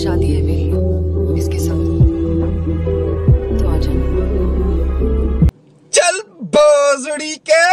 शादी है मेरी इसके साथ। तो आ जाना। चल बोजड़ी के